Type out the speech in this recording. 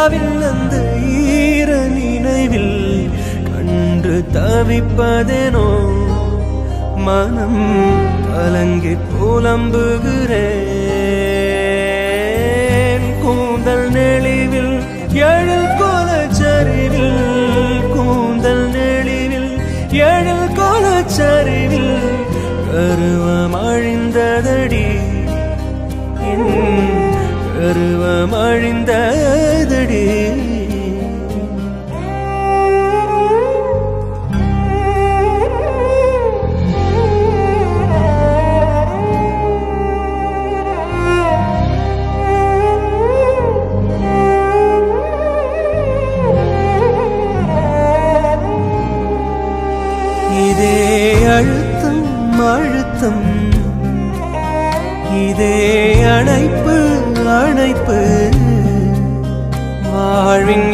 நிலாவில் அந்த ஈர நினைவில் கண்டு தவிப்பதேனோ? மனம் கலங்கி புலம்புகிறேன். கூந்தல் நெளிவில் எழில் கோலச்சரிவில். கூந்தல் நெளிவில் எழில் கோலச்சரிவில். கருவம் அழிந்ததடி என் பருவம் அழிந்ததடி இதே அழுத்தம் அழுத்தம். இதே அணைப்பு அழைப்பு. வாழ்வின்